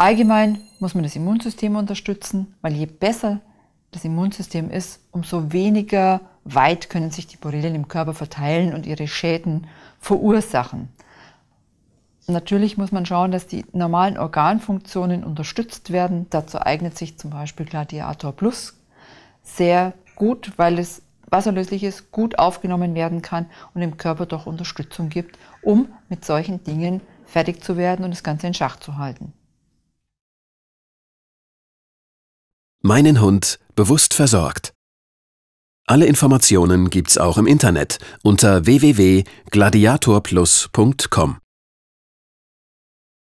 Allgemein muss man das Immunsystem unterstützen, weil je besser das Immunsystem ist, umso weniger weit können sich die Borrelien im Körper verteilen und ihre Schäden verursachen. Natürlich muss man schauen, dass die normalen Organfunktionen unterstützt werden. Dazu eignet sich zum Beispiel Gladiator Plus sehr gut, weil es wasserlöslich ist, gut aufgenommen werden kann und im Körper doch Unterstützung gibt, um mit solchen Dingen fertig zu werden und das Ganze in Schach zu halten. Meinen Hund bewusst versorgt. Alle Informationen gibt's auch im Internet unter www.gladiatorplus.com.